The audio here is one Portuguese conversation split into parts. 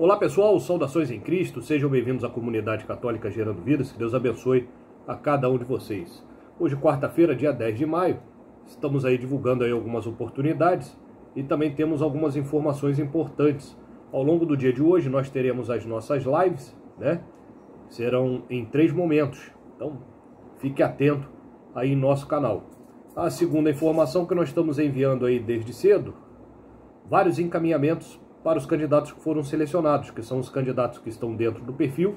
Olá pessoal, saudações em Cristo, sejam bem-vindos à comunidade católica Gerando Vidas, que Deus abençoe a cada um de vocês. Hoje, quarta-feira, dia 10 de maio, estamos aí divulgando aí algumas oportunidades e também temos algumas informações importantes. Ao longo do dia de hoje, nós teremos as nossas lives, né? Serão em três momentos, então fique atento aí em nosso canal. A segunda informação que nós estamos enviando aí desde cedo, vários encaminhamentos para os candidatos que foram selecionados, que são os candidatos que estão dentro do perfil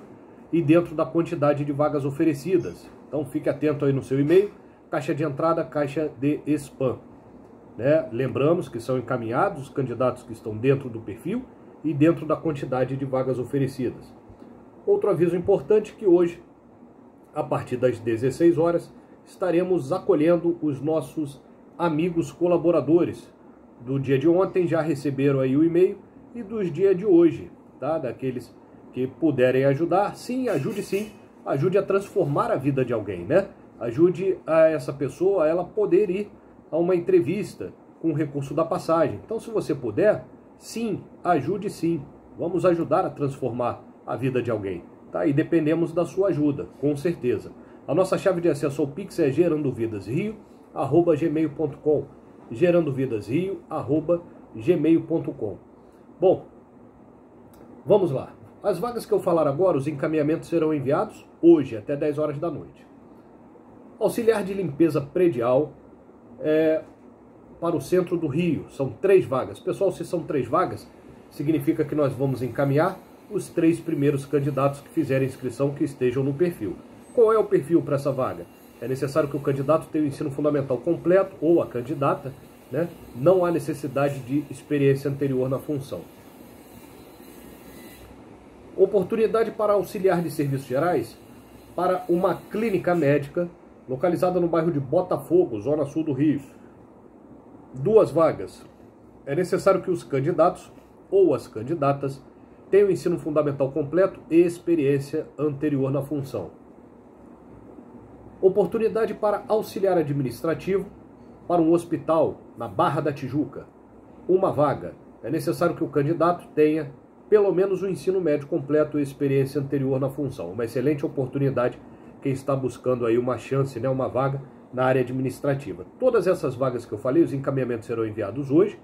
e dentro da quantidade de vagas oferecidas. Então fique atento aí no seu e-mail, caixa de entrada, caixa de spam. Né? Lembramos que são encaminhados os candidatos que estão dentro do perfil e dentro da quantidade de vagas oferecidas. Outro aviso importante que hoje, a partir das 16 horas, estaremos acolhendo os nossos amigos colaboradores. Do dia de ontem já receberam aí o e-mail e dos dias de hoje, tá? Daqueles que puderem ajudar, sim, ajude sim, ajude a transformar a vida de alguém, né? Ajude a essa pessoa a ela poder ir a uma entrevista com o recurso da passagem. Então, se você puder, sim, ajude sim. Vamos ajudar a transformar a vida de alguém, tá? E dependemos da sua ajuda, com certeza. A nossa chave de acesso ao Pix é gerandovidasrio@gmail.com. gerandovidasrio@gmail.com. Bom, vamos lá. As vagas que eu falar agora, os encaminhamentos serão enviados hoje, até 10 horas da noite. Auxiliar de limpeza predial é, para o centro do Rio. São três vagas. Pessoal, se são três vagas, significa que nós vamos encaminhar os três primeiros candidatos que fizerem inscrição que estejam no perfil. Qual é o perfil para essa vaga? É necessário que o candidato tenha o ensino fundamental completo ou a candidata né? Não há necessidade de experiência anterior na função. Oportunidade para auxiliar de serviços gerais para uma clínica médica localizada no bairro de Botafogo, zona sul do Rio. Duas vagas. É necessário que os candidatos ou as candidatas tenham ensino fundamental completo e experiência anterior na função. Oportunidade para auxiliar administrativo para um hospital na Barra da Tijuca, uma vaga. É necessário que o candidato tenha pelo menos o ensino médio completo e experiência anterior na função. Uma excelente oportunidade quem está buscando aí uma chance, né, uma vaga na área administrativa. Todas essas vagas que eu falei, os encaminhamentos serão enviados hoje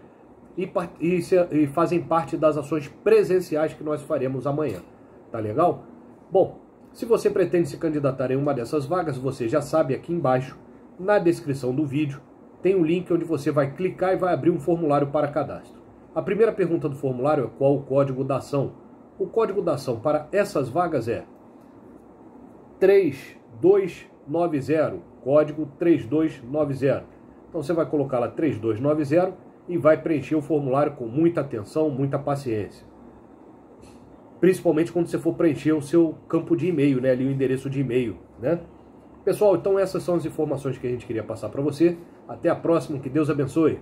e, e, e fazem parte das ações presenciais que nós faremos amanhã. Tá legal? Bom, se você pretende se candidatar em uma dessas vagas, você já sabe aqui embaixo, na descrição do vídeo, tem um link onde você vai clicar e vai abrir um formulário para cadastro. A primeira pergunta do formulário é qual o código da ação. O código da ação para essas vagas é 3290, código 3290. Então você vai colocar lá 3290 e vai preencher o formulário com muita atenção, muita paciência. Principalmente quando você for preencher o seu campo de e-mail, né, ali o endereço de e-mail, né? Pessoal, então essas são as informações que a gente queria passar para você. Até a próxima, que Deus abençoe.